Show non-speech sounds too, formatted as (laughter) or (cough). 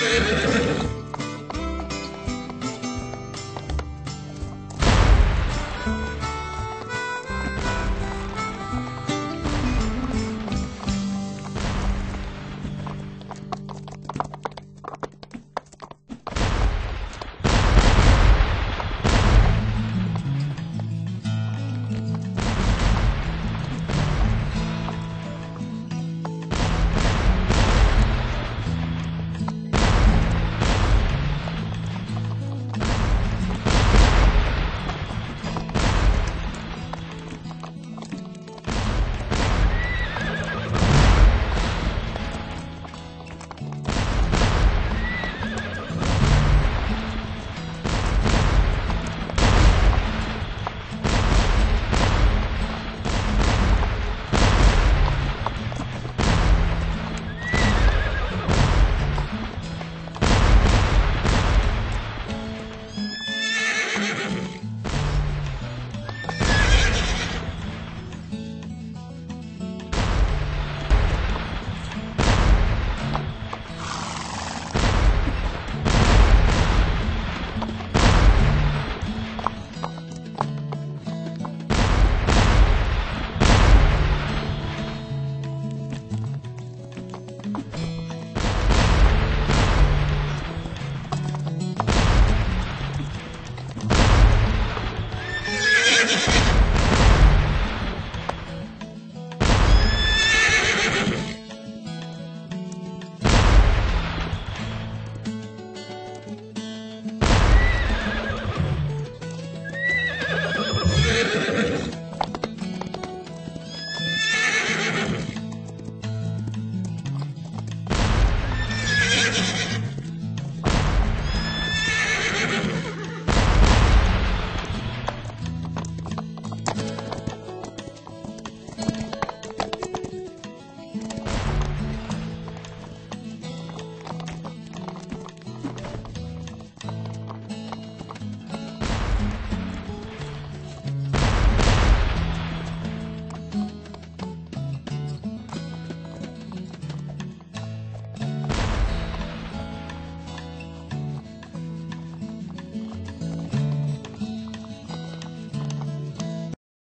Yeah. (laughs)